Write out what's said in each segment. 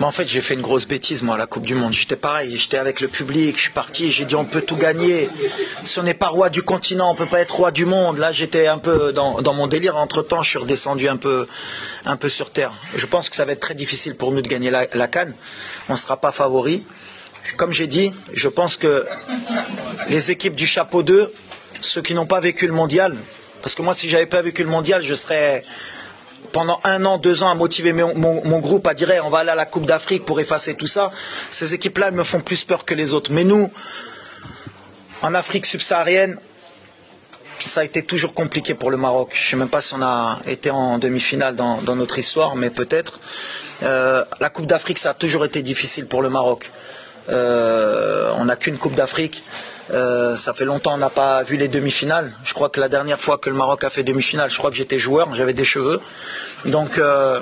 Mais en fait, j'ai fait une grosse bêtise, moi, à la Coupe du Monde. J'étais pareil, j'étais avec le public, je suis parti, j'ai dit on peut tout gagner. Si on n'est pas roi du continent, on peut pas être roi du monde. Là, j'étais un peu dans, dans mon délire. Entre-temps, je suis redescendu un peu, un peu sur terre. Je pense que ça va être très difficile pour nous de gagner la, la Cannes. On ne sera pas favori. Comme j'ai dit, je pense que les équipes du chapeau 2, ceux qui n'ont pas vécu le mondial, parce que moi, si j'avais pas vécu le mondial, je serais pendant un an, deux ans à motiver mon, groupe à dire on va aller à la Coupe d'Afrique pour effacer tout ça. Ces équipes-là, me font plus peur que les autres. Mais nous, en Afrique subsaharienne, ça a été toujours compliqué pour le Maroc. Je ne sais même pas si on a été en demi-finale dans, dans notre histoire, mais peut-être. Euh, la Coupe d'Afrique, ça a toujours été difficile pour le Maroc. Euh, on n'a qu'une Coupe d'Afrique. Euh, ça fait longtemps qu'on n'a pas vu les demi-finales. Je crois que la dernière fois que le Maroc a fait demi-finale, je crois que j'étais joueur, j'avais des cheveux. Donc euh,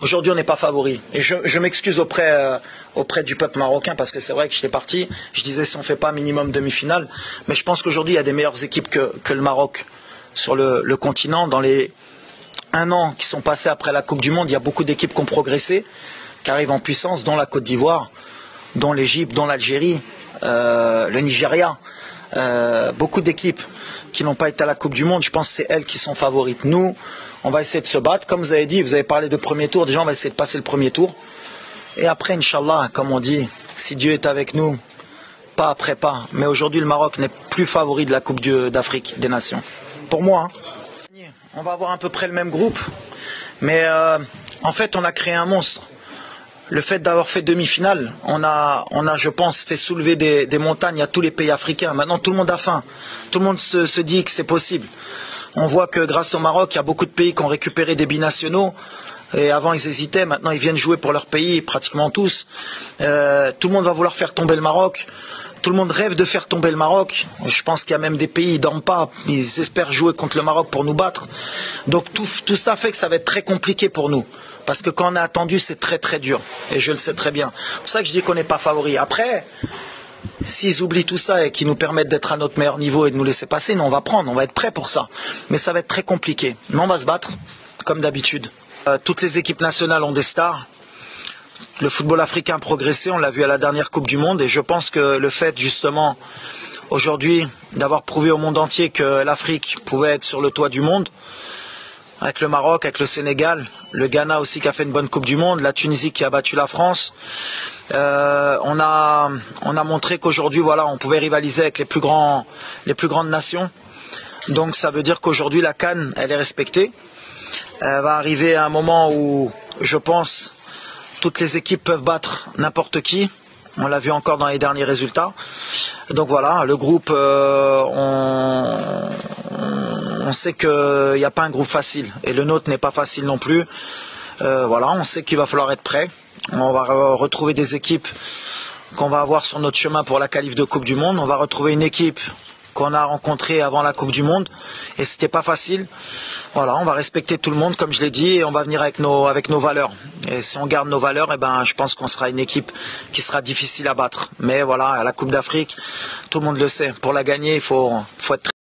aujourd'hui, on n'est pas favori. Et je, m'excuse auprès, euh, auprès du peuple marocain parce que c'est vrai que j'étais parti. Je disais si on fait pas minimum demi-finale, mais je pense qu'aujourd'hui, il y a des meilleures équipes que, le Maroc sur le, le continent. Dans les un an qui sont passés après la Coupe du Monde, il y a beaucoup d'équipes qui ont progressé, qui arrivent en puissance, dont la Côte d'Ivoire, dont l'Égypte, dont l'Algérie, le Nigeria. Euh, beaucoup d'équipes qui n'ont pas été à la Coupe du Monde, je pense que c'est elles qui sont favorites. Nous, on va essayer de se battre. Comme vous avez dit, vous avez parlé de premier tour, déjà on va essayer de passer le premier tour. Et après, Inch'Allah, comme on dit, si Dieu est avec nous, pas après pas. Mais aujourd'hui, le Maroc n'est plus favori de la Coupe d'Afrique des Nations. Pour moi, hein. on va avoir à peu près le même groupe. Mais euh, en fait, on a créé un monstre. Le fait d'avoir fait demi-finale, on a, on a, je pense, fait soulever des, montagnes à tous les pays africains. Maintenant, tout le monde a faim. Tout le monde se, se dit que c'est possible. On voit que grâce au Maroc, il y a beaucoup de pays qui ont récupéré des binationaux. Et avant, ils hésitaient. Maintenant, ils viennent jouer pour leur pays, pratiquement tous. Euh, tout le monde va vouloir faire tomber le Maroc. Tout le monde rêve de faire tomber le Maroc. Je pense qu'il y a même des pays, ils dorment pas. Ils espèrent jouer contre le Maroc pour nous battre. Donc tout, tout ça fait que ça va être très compliqué pour nous. Parce que quand on a attendu, c'est très très dur. Et je le sais très bien. C'est pour ça que je dis qu'on n'est pas favori. Après, s'ils oublient tout ça et qu'ils nous permettent d'être à notre meilleur niveau et de nous laisser passer, nous on va prendre, on va être prêt pour ça. Mais ça va être très compliqué. Mais on va se battre, comme d'habitude. Euh, toutes les équipes nationales ont des stars. Le football africain a progressé, on l'a vu à la dernière Coupe du Monde, et je pense que le fait justement aujourd'hui d'avoir prouvé au monde entier que l'Afrique pouvait être sur le toit du monde, avec le Maroc, avec le Sénégal, le Ghana aussi qui a fait une bonne Coupe du Monde, la Tunisie qui a battu la France. Euh, on a on a montré qu'aujourd'hui voilà on pouvait rivaliser avec les plus les plus grandes nations. Donc ça veut dire qu'aujourd'hui la Cannes elle est respectée. Elle va arriver à un moment où je pense toutes les équipes peuvent battre n'importe qui. On l'a vu encore dans les derniers résultats. Donc voilà, le groupe, euh, on, sait qu'il n'y a pas un groupe facile. Et le nôtre n'est pas facile non plus. Euh, voilà, on sait qu'il va falloir être prêt. On va re- retrouver des équipes qu'on va avoir sur notre chemin pour la qualif de Coupe du Monde. On va retrouver une équipe qu'on a rencontrée avant la Coupe du Monde. Et c'était pas facile. Voilà, on va respecter tout le monde, comme je l'ai dit, et on va venir avec nos, avec nos valeurs. Et si on garde nos valeurs, eh ben, je pense qu'on sera une équipe qui sera difficile à battre. Mais voilà, à la Coupe d'Afrique, tout le monde le sait. Pour la gagner, il faut, faut être très